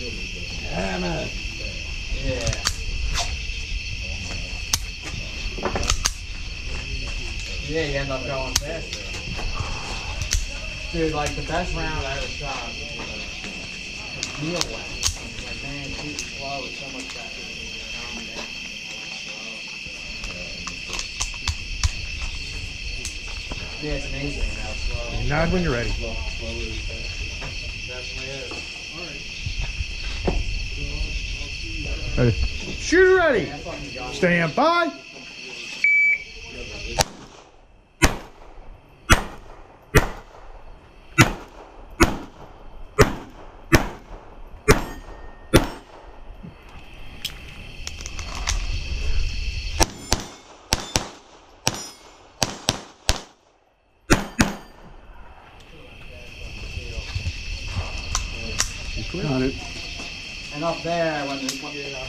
Damn it. Yeah. Yeah, you end up going faster. Dude, like the best round I ever shot was a deal wet. Like, man, shooting slow is so much better than. Yeah, it's amazing how slow. Nod when you're ready. Definitely Ready. Shooter ready. I fucking got it. Stand by. Got it. And up there, when the, when the, uh,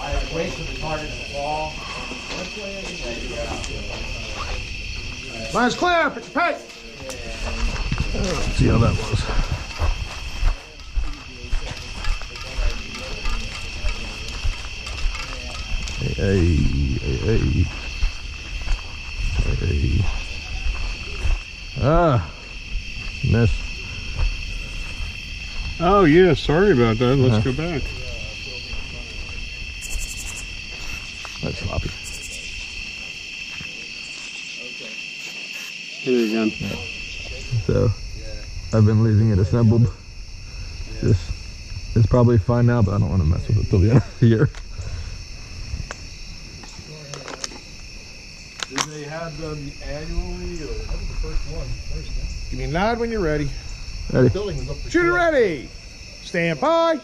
I wait for the target to fall. There you go. Mine's clear. Put your peg. Let's see how that was. Hey, hey, hey, hey. Hey. Ah, miss. Oh yeah, sorry about that. Let's Uh-huh. go back. That's sloppy. Hit it again. So, I've been leaving it assembled. This is probably fine now, but I don't want to mess with it till the end of the year. Did they have them annually or that was the first one? First, Give me a nod when you're ready. The building was up for Shooter ready. Stand by.